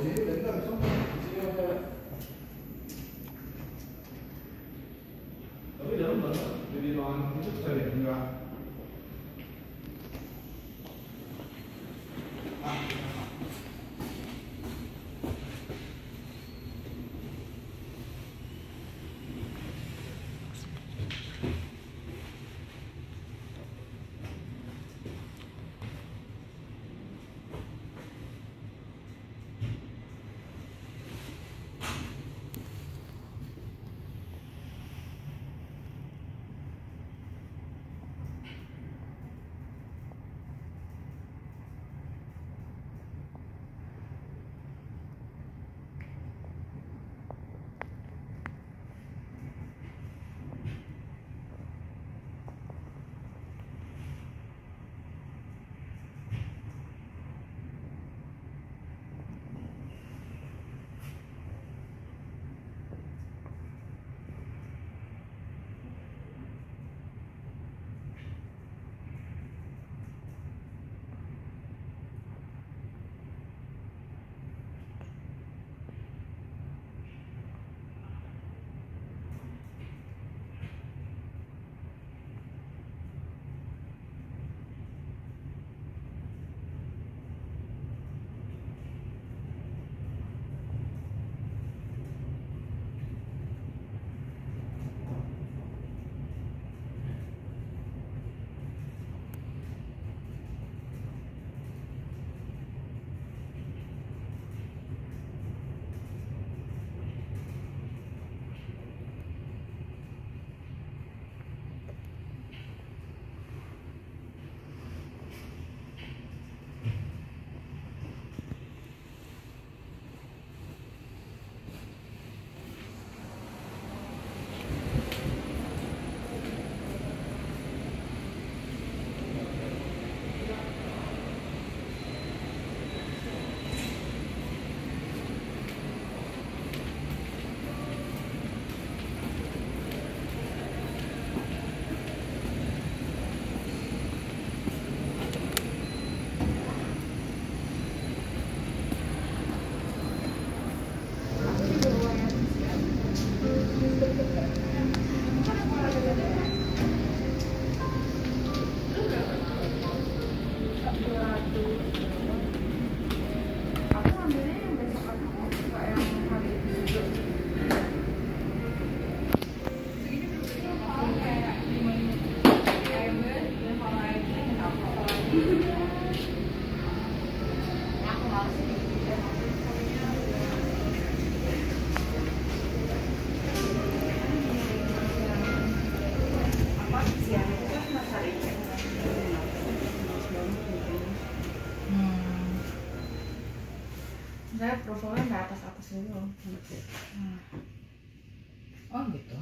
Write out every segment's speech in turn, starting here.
Kalau di sini tadi nggak bisa, di sini ada. Tapi dalam banget, jadi ruangan itu bisa. Saya profilnya nggak atas atas dulu. Hmm. Oh gitu.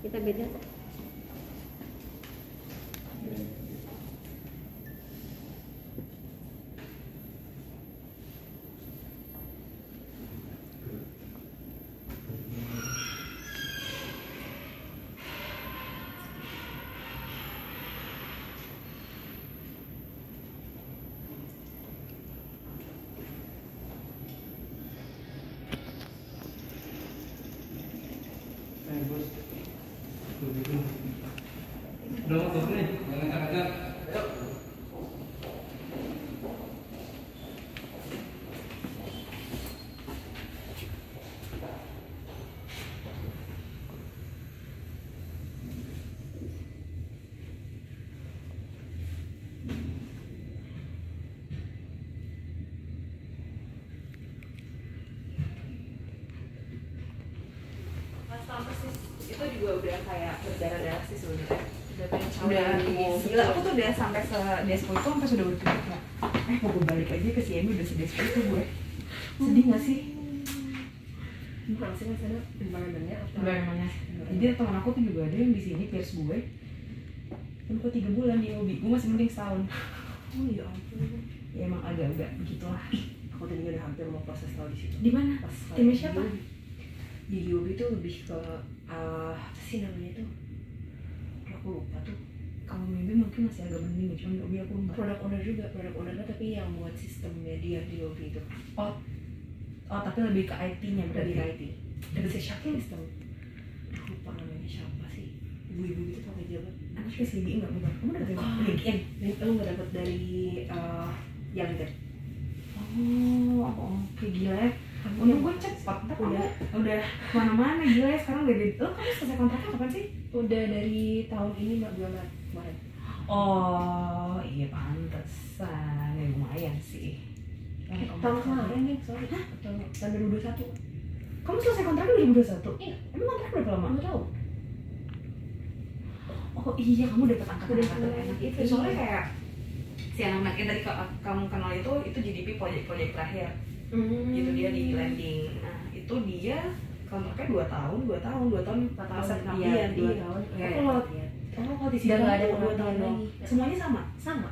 Kita beda. Itu juga udah kayak berdarah-darah sih sebenarnya. Udah pengen udah cawe gila aku tuh udah sampai se despo itu sampai sudah berpikir kayak eh mau gue balik aja ke si Emi udah sedespo itu gue. Sedih gak sih? Bukan sih mas ada environmentnya environmentnya jadi teman aku tuh juga ada yang di sini pierce gue kan tiga bulan di hobi gue masih mending setahun. Oh ya ampun. Ya emang agak-agak begitulah. Aku tadi udah hampir mau proses tahu di situ. Di mana? Timnya siapa di UB itu lebih ke uh, apa sih namanya tuh? Aku lupa tuh. Kalau mimpi mungkin masih agak mending ya cuma di hobi aku enggak produk owner juga produk ownernya tapi yang buat sistemnya dia di UB itu. Oh. Oh tapi lebih ke IT-nya berarti IT dari si siapa sistem. Aku lupa namanya siapa sih. Ibu-ibu gitu pakai jabat anak sih sih enggak bukan. Kamu udah Ah. LinkedIn dan kamu nggak dapat dari uh, yang gitu oh. Oke gila ya Untung gue ntar kamu Udah. udah ke mana-mana gila ya sekarang udah di... Lo kamu selesai kontraknya kapan sih? udah dari tahun ini mbak bulan Maret Oh iya pantesan, ya lumayan sih eh, tahun kemarin nih sorry atau tahun 2021 Kamu selesai kontraknya 2021? Iya. Emang kontrak berapa lama? nggak tahu Oh iya, kamu dapet angkatan Udah angkatan enak itu, itu Soalnya iya. kayak si anak-anak yang tadi ka- kamu kenal itu, itu GDP proyek-proyek terakhir Hmm. Gitu dia di landing Nah itu dia kontraknya 2 tahun, 2 tahun, 2 tahun, 4 tahun iya, dua iya. tahun iya, Kalau. Oh, kalau di sini nggak ada dua tahun lagi. Semuanya sama? sama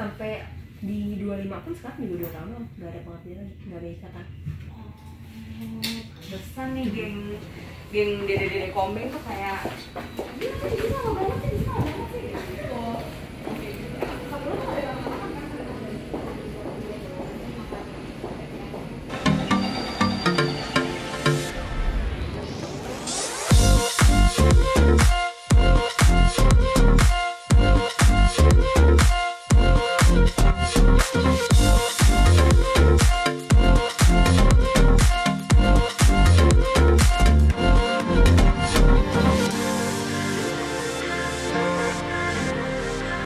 sampai di 25 pun sekarang juga dua tahun loh nggak ada pengabdian lagi nggak ada ikatan Besar nih geng geng dede-dede kombeng tuh kayak tadi bisa banget sih, bisa